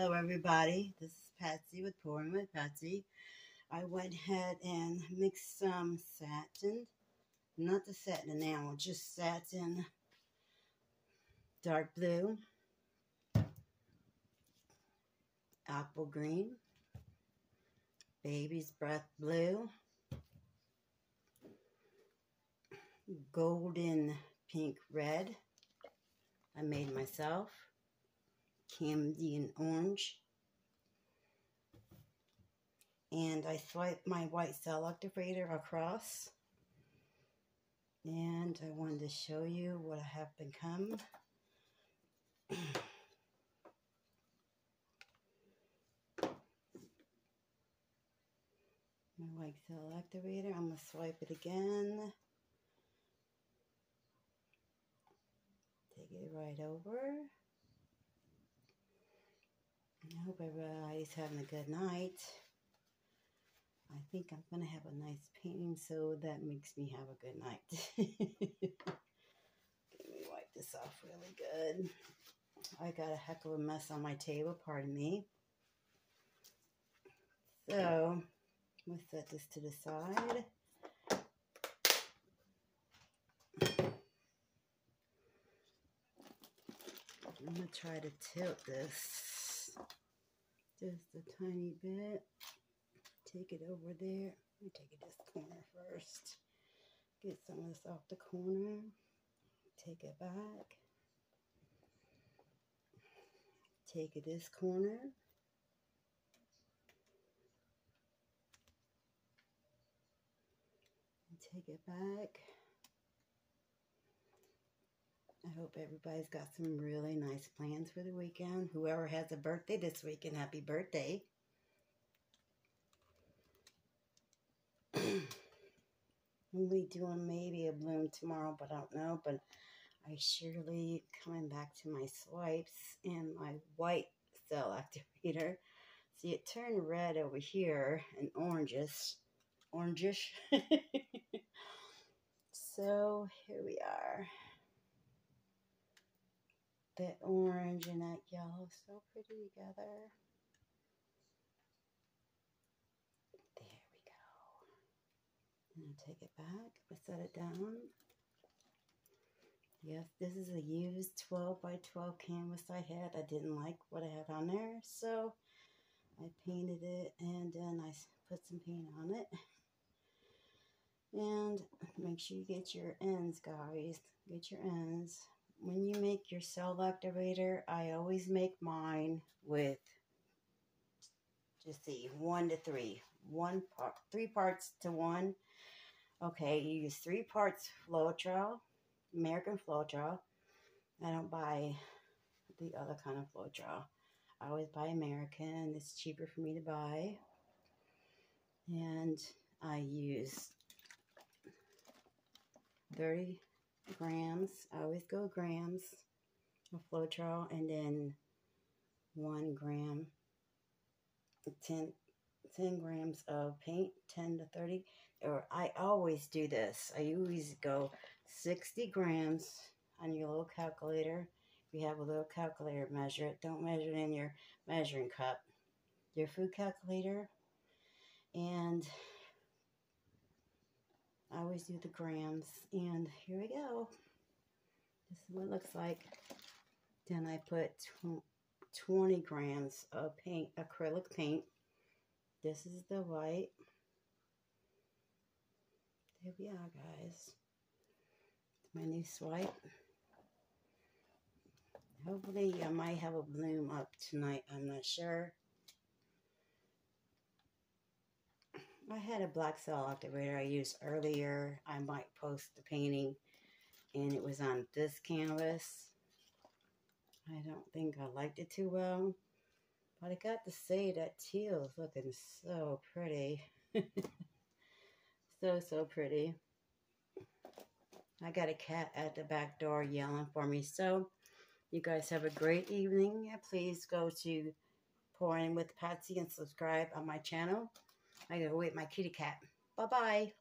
Hello everybody, this is Patsy with Pouring with Patsy. I went ahead and mixed some satin, not the satin enamel, just satin dark blue, apple green, baby's breath blue, golden pink red. I made myself Cadmium Orange. And I swipe my white cell activator across. And I wanted to show you what I have become. my white cell activator. I'm going to swipe it again. Take it right over. Hope everybody's having a good night. I think I'm going to have a nice painting, so that makes me have a good night. Let me wipe this off really good. I got a heck of a mess on my table, pardon me. So, let's set this to the side. I'm going to try to tilt this just a tiny bit. Take it over there. Let me take it this corner first. Get some of this off the corner. Take it back. Take it this corner. Take it back. I hope everybody's got some really nice plans for the weekend. Whoever has a birthday this weekend, happy birthday. Only doing maybe a bloom tomorrow, but I don't know. But I surely coming back to my swipes and my white cell activator. See, it turned red over here and oranges, orangish. so here we are that orange and that yellow so pretty together. There we go. And take it back, set it down. Yes, this is a used 12 by 12 canvas I had. I didn't like what I had on there, so I painted it and uh, then I put some paint on it. And make sure you get your ends, guys. Get your ends when you make your cell activator, I always make mine with, just see, one to three. One part, three parts to one. Okay, you use three parts Floetrol, American Floetrol. I don't buy the other kind of Floetrol. I always buy American. It's cheaper for me to buy. And I use 30 grams. I always go grams of Floetrol and then one gram, 10, 10 grams of paint, 10 to 30. Or I always do this. I always go 60 grams on your little calculator. If you have a little calculator, measure it. Don't measure it in your measuring cup. Your food calculator. And I always do the grams. And here we go. This is what it looks like. Then I put 20 grams of paint, acrylic paint. This is the white. There we are, guys. My new swipe. Hopefully I might have a bloom up tonight. I'm not sure. I had a black cell activator I used earlier. I might post the painting. And it was on this canvas. I don't think I liked it too well. But I got to say that teal is looking so pretty. so, so pretty. I got a cat at the back door yelling for me. So, you guys have a great evening. Please go to Pouring with Patsy and subscribe on my channel. I gotta wait my kitty cat. Bye bye.